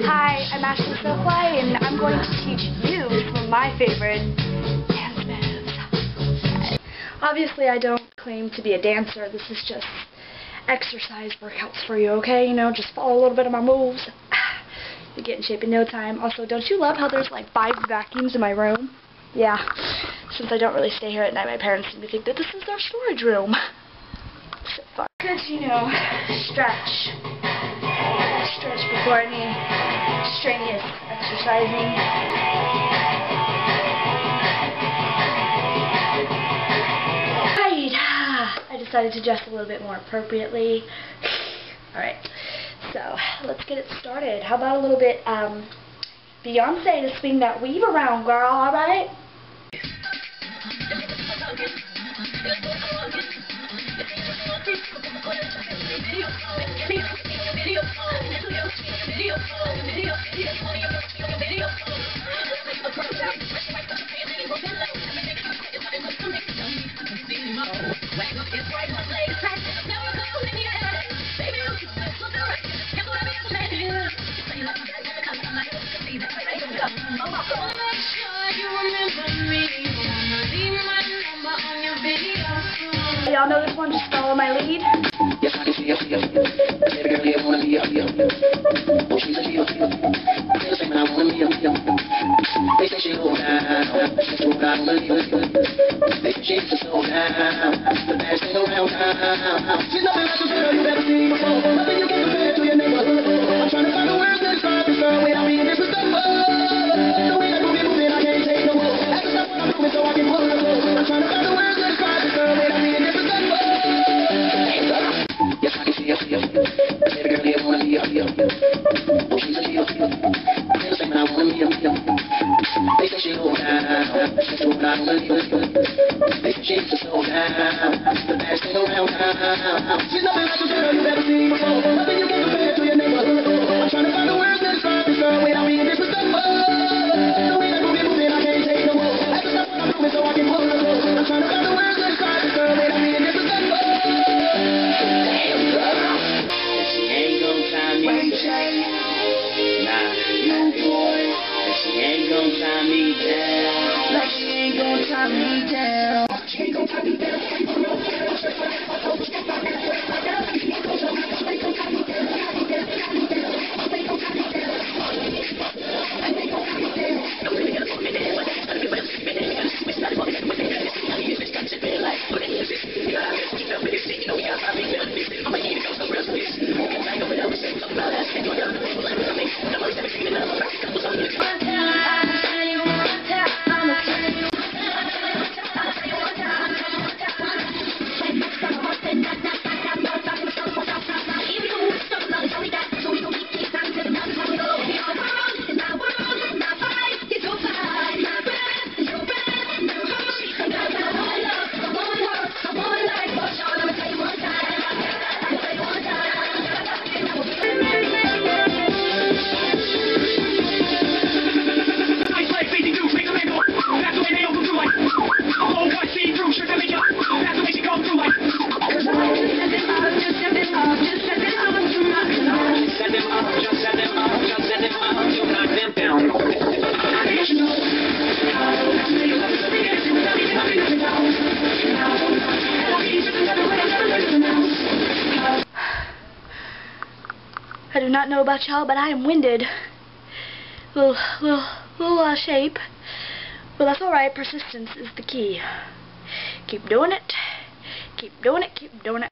Hi, I'm Ashlee Soflyy, and I'm going to teach you some of my favorite dance moves. Obviously, I don't claim to be a dancer. This is just exercise workouts for you, okay? You know, just follow a little bit of my moves. You get in shape in no time. Also, don't you love how there's like five vacuums in my room? Yeah. Since I don't really stay here at night, my parents seem to think that this is their storage room. So. Good, you know, stretch. Stretch before any strenuous exercising. Right. I decided to dress a little bit more appropriately. Alright, so let's get it started. How about a little bit, um, Beyonce to swing that weave around, girl, alright? Y'all know this one, just follow my lead. Yes, They just slow down, the best thing around. She's nothing like a girl you ever seen before. They she's just slow down, the best thing around town. She's nothing like a girl you've ever seen before. Nothing you can compare to your neighborhood. I'm trying to find the words to describe this girl without being disrespectful. The way that movie moving, I can't take no more. To stop what I'm doing so I can pull her I'm trying to find the words to describe this girl without being disrespectful. She ain't gon' tie me down. Nah, and she ain't gon' tie me down. I do not know about y'all, but I am winded. Little, little, little uh, shape. But that's alright, persistence is the key. Keep doing it. Keep doing it, keep doing it.